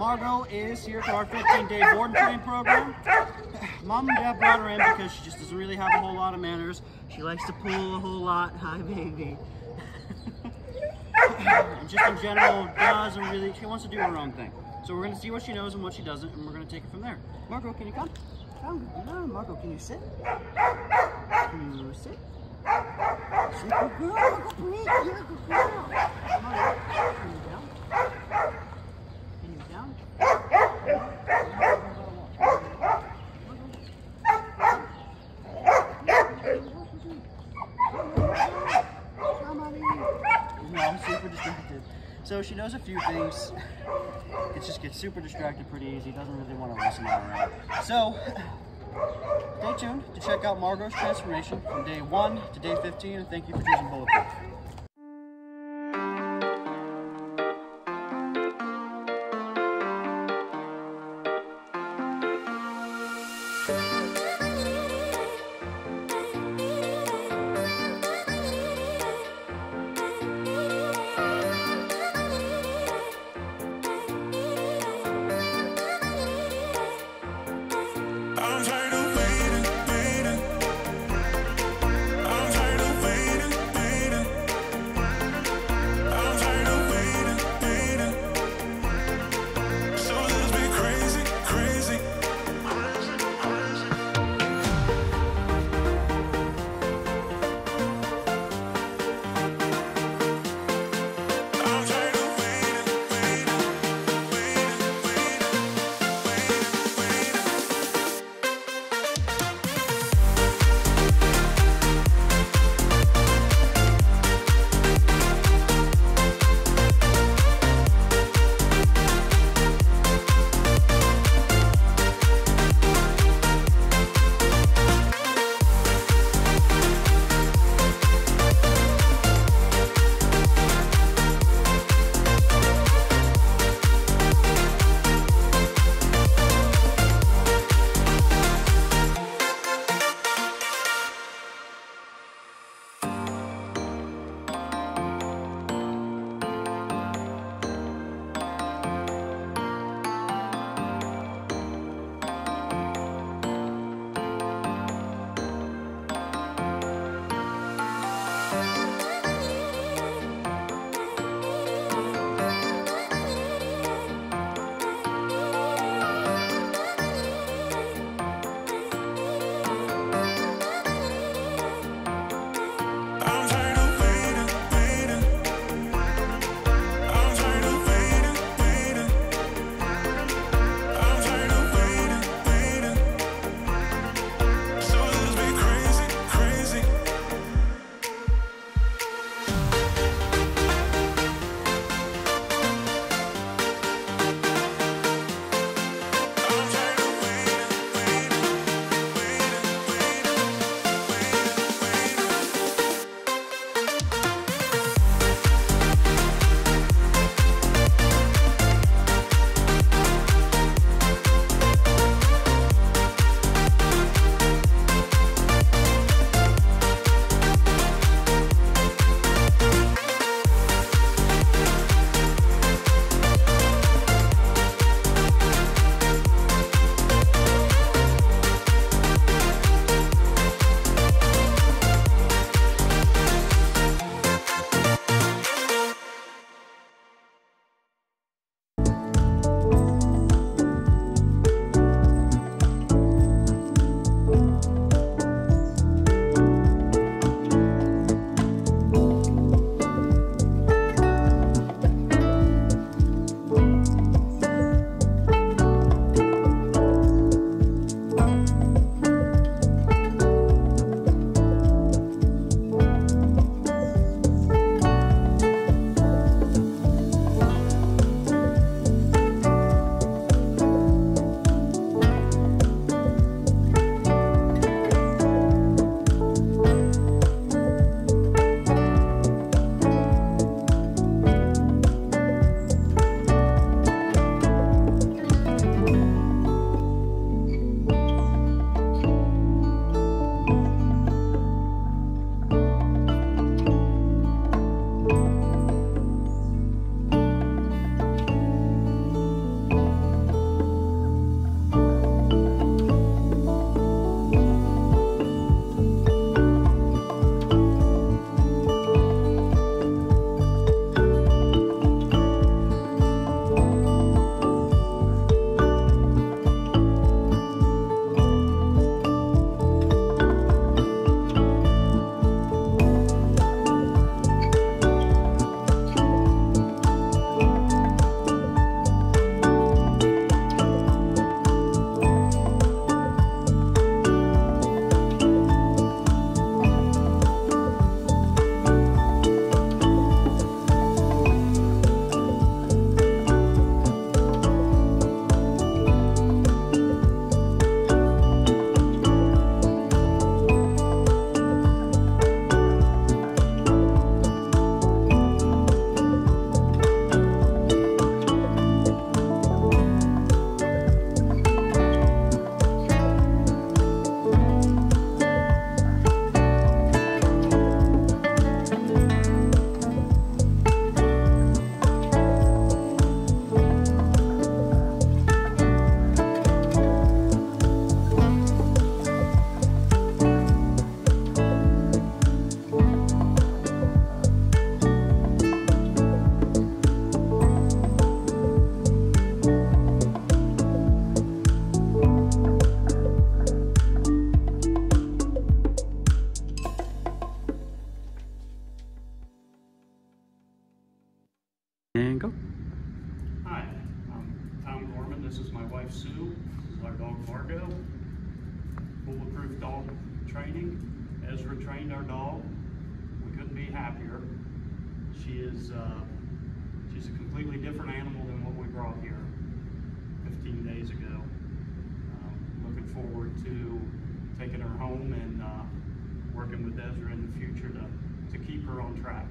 Margo is here for our 15-day board and train program. Mom and Dad brought her in because she just doesn't really have a whole lot of manners. She likes to pull a whole lot. Hi, baby. and just in general, doesn't really, she wants to do her own thing. So we're going to see what she knows and what she doesn't, and we're going to take it from there. Margo, can you come? Come. No, Margo, can you sit? Can you sit? Sit, can you down? So she knows a few things. It just gets super distracted pretty easy. Doesn't really want to listen around. So stay tuned to check out Margo's transformation from day one to day 15. And thank you for choosing Bulletproof. This is my wife Sue. This is our dog Margo. Bulletproof dog training. Ezra trained our dog. We couldn't be happier. She is uh, she's a completely different animal than what we brought here 15 days ago. Um, looking forward to taking her home and uh, working with Ezra in the future to, to keep her on track.